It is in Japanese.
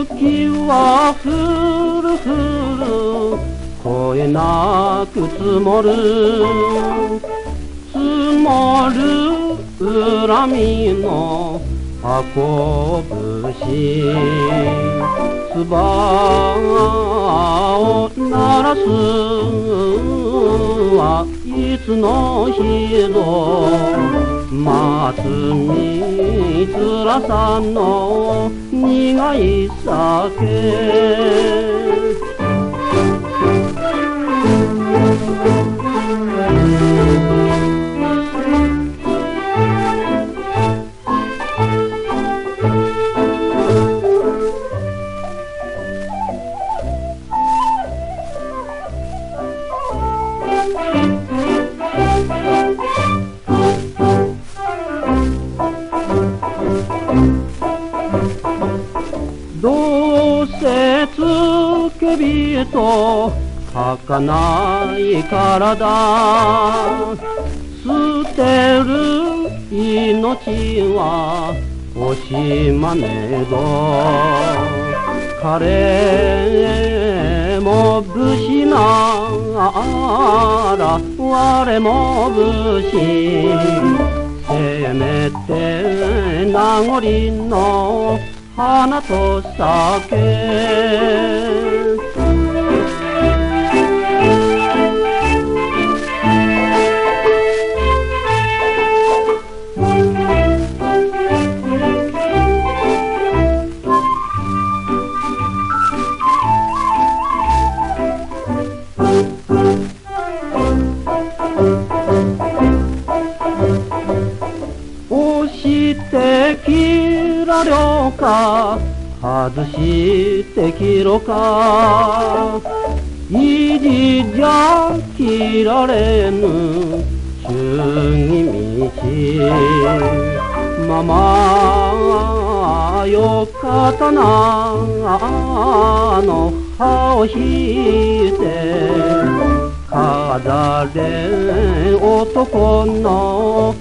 雪はふるふるこえなく積もる。積もる恨みの箱ぶしつばを鳴らすはいつの日の松につらさの苦い酒つけびと儚い体捨てる命は惜しまねど。彼も武士なら我も武士。せめて名残の花と酒。して切られか。外して切ろうか。意地じゃ切られぬ。主義道。ままよ刀の葉を引いて。飾れ男の